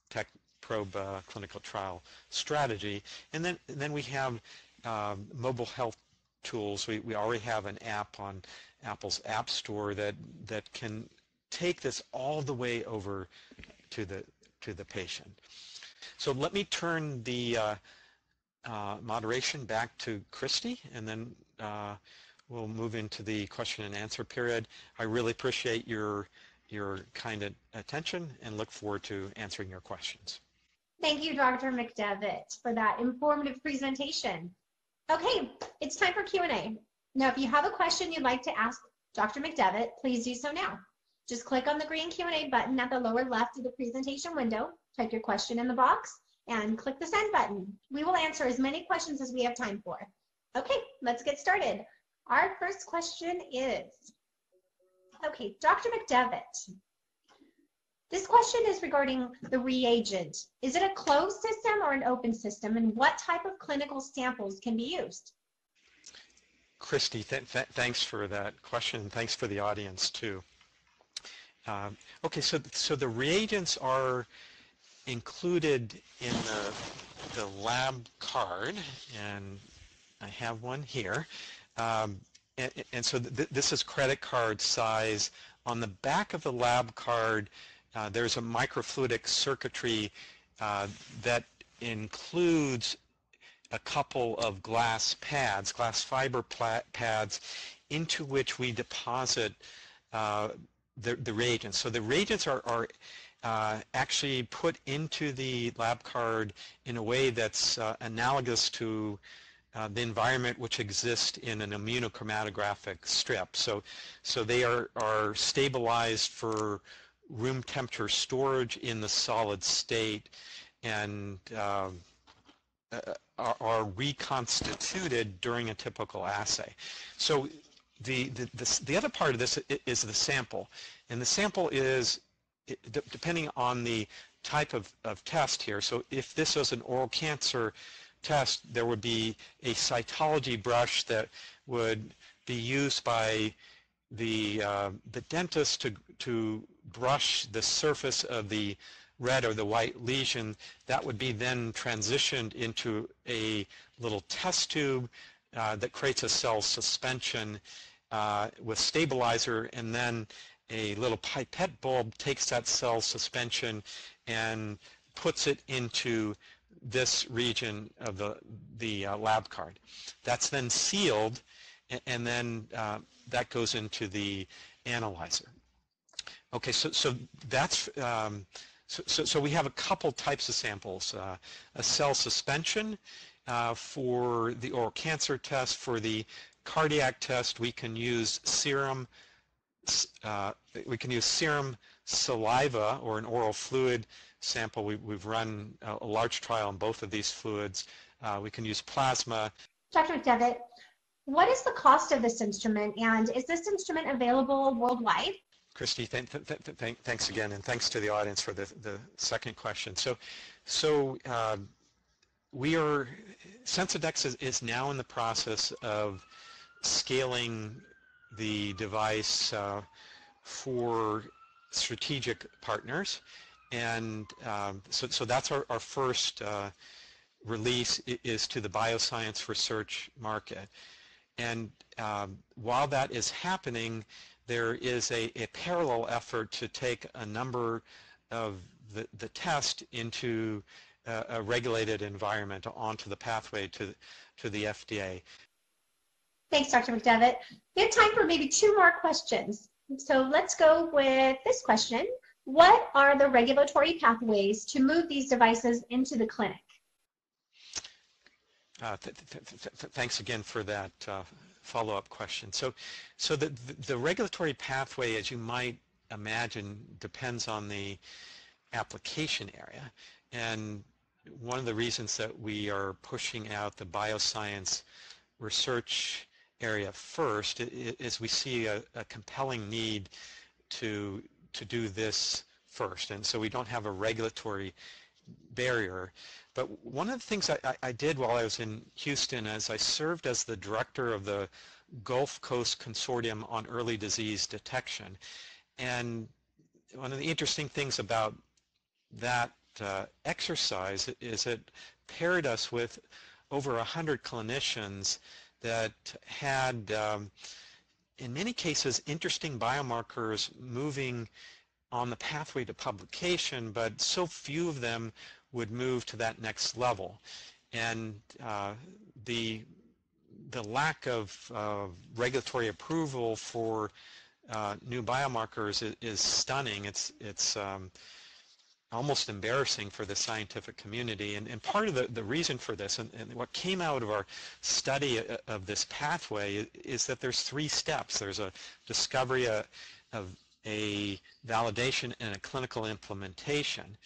tech, probe clinical trial strategy. And then, and then we have um, mobile health tools. We, we already have an app on Apple's App Store that that can take this all the way over to the to the patient. So let me turn the uh, uh, moderation back to Christy, and then uh, we'll move into the question and answer period. I really appreciate your your kind attention and look forward to answering your questions. Thank you, Dr. McDevitt, for that informative presentation. Okay, it's time for Q&A. Now, if you have a question you'd like to ask Dr. McDevitt, please do so now. Just click on the green Q&A button at the lower left of the presentation window, type your question in the box, and click the send button. We will answer as many questions as we have time for. Okay, let's get started. Our first question is, okay, Dr. McDevitt, this question is regarding the reagent. Is it a closed system or an open system, and what type of clinical samples can be used? Christy, th th thanks for that question. Thanks for the audience too. Um, okay, so so the reagents are included in the the lab card, and I have one here. Um, and, and, so th this is credit card size. On the back of the lab card, uh, there's a microfluidic circuitry uh, that includes a couple of glass pads, glass fiber pads, into which we deposit uh, the, the reagents. So the reagents are, are uh, actually put into the lab card in a way that's uh, analogous to uh, the environment which exists in an immunochromatographic strip. So, so they are, are stabilized for room temperature storage in the solid state and um, uh, are, are, reconstituted during a typical assay. So the, the, the, the, other part of this is the sample. And the sample is, depending on the type of, of test here, so if this was an oral cancer test, there would be a cytology brush that would be used by the, uh, the dentist to, to brush the surface of the red or the white lesion. That would be then transitioned into a little test tube uh, that creates a cell suspension uh, with stabilizer and then a little pipette bulb takes that cell suspension and puts it into this region of the, the uh, lab card. That's then sealed and, and then uh, that goes into the analyzer. Okay, so, so that's, um, so, so, we have a couple types of samples. Uh, a cell suspension uh, for the oral cancer test. For the cardiac test, we can use serum, uh, we can use serum saliva or an oral fluid sample. We, have run a, a, large trial on both of these fluids. Uh, we can use plasma. Dr. McDevitt, what is the cost of this instrument and is this instrument available worldwide? Christy, th th th thanks again, and thanks to the audience for the, the second question. So, so uh, we are, SensoDx is, is, now in the process of scaling the device uh, for strategic partners. And um, so, so that's our, our first uh, release is to the bioscience research market. And um, while that is happening, there is a, a, parallel effort to take a number of the, the test into a, a regulated environment onto the pathway to, to the FDA. Thanks, Dr. McDevitt. We have time for maybe two more questions. So let's go with this question. What are the regulatory pathways to move these devices into the clinic? Uh, th th th thanks again for that uh, follow-up question. So, so the, the regulatory pathway, as you might imagine, depends on the application area. And one of the reasons that we are pushing out the bioscience research area first is we see a, a compelling need to to do this first. And so we don't have a regulatory barrier. But one of the things I, I, did while I was in Houston is I served as the director of the Gulf Coast Consortium on Early Disease Detection. And one of the interesting things about that uh, exercise is it paired us with over 100 clinicians that had, um, in many cases, interesting biomarkers moving on the pathway to publication, but so few of them would move to that next level. And uh, the, the lack of uh, regulatory approval for uh, new biomarkers is, is, stunning. It's, it's um, almost embarrassing for the scientific community. And, and part of the, the reason for this, and, and, what came out of our study uh, of this pathway, is that there's three steps. There's a discovery a, uh, of a validation and a clinical implementation.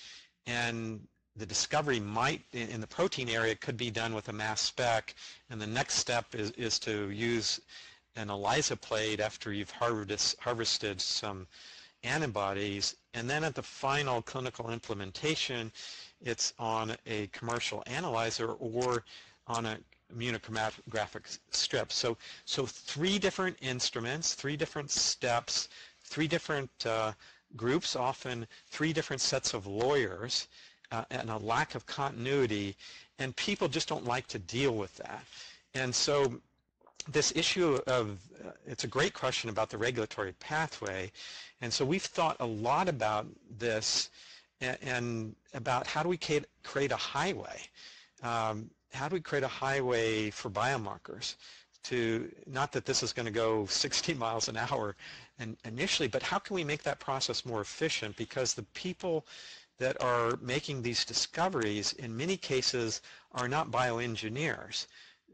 And the discovery might, in the protein area, could be done with a mass spec, and the next step is, is to use an ELISA plate after you've harvest, harvested some antibodies, and then at the final clinical implementation, it's on a commercial analyzer or on a immunochromatographic strip. So, so three different instruments, three different steps, three different uh, groups, often three different sets of lawyers, uh, and a lack of continuity, and people just don't like to deal with that. And so this issue of, uh, it's a great question about the regulatory pathway, and so we've thought a lot about this and, and about how do we create a highway. Um, how do we create a highway for biomarkers? To not that this is going to go 60 *laughs* miles an hour and initially, but how can we make that process more efficient? Because the people that are making these discoveries in many cases are not bioengineers.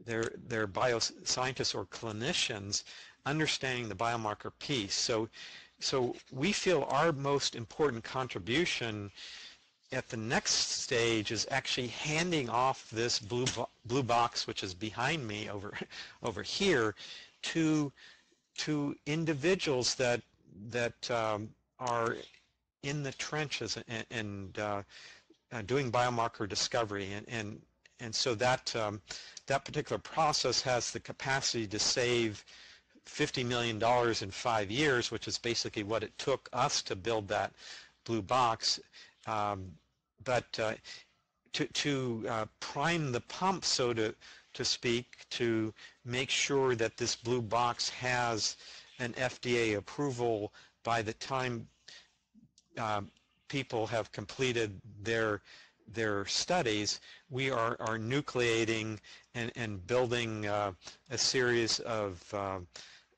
they're, they're bioscientists or clinicians understanding the biomarker piece. So, so we feel our most important contribution at the next stage is actually handing off this blue bo blue box, which is behind me over *laughs* over here, to to individuals that that um, are in the trenches and, and uh, uh, doing biomarker discovery, and and and so that um, that particular process has the capacity to save $50 million in five years, which is basically what it took us to build that blue box. Um, but uh, to, to uh, prime the pump, so to, to speak, to make sure that this blue box has an FDA approval by the time uh, people have completed their their studies, we are, are nucleating and, and building uh, a series of uh,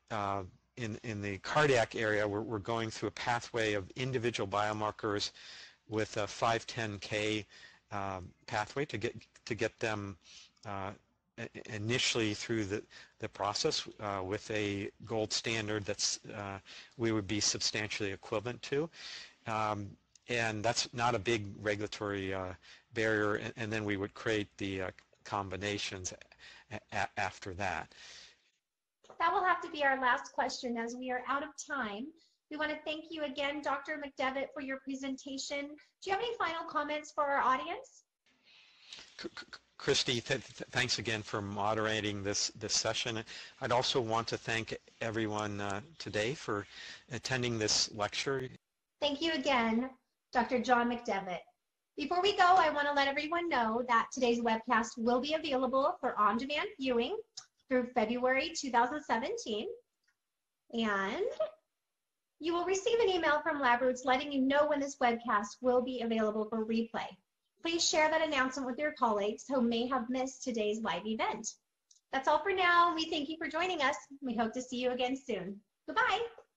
uh, in, in the cardiac area, we're, we're going through a pathway of individual biomarkers with a 510K um, pathway to get, to get them uh, initially through the, the process uh, with a gold standard that's uh, we would be substantially equivalent to. Um, and that's not a big regulatory uh, barrier, and, and, then we would create the uh, combinations after that that will have to be our last question as we are out of time. We want to thank you again, Dr. McDevitt, for your presentation. Do you have any final comments for our audience? Christy, th th thanks again for moderating this, this session. I'd also want to thank everyone uh, today for attending this lecture. Thank you again, Dr. John McDevitt. Before we go, I want to let everyone know that today's webcast will be available for on-demand viewing through February 2017. And you will receive an email from LabRoots letting you know when this webcast will be available for replay. Please share that announcement with your colleagues who may have missed today's live event. That's all for now. We thank you for joining us. We hope to see you again soon. Goodbye.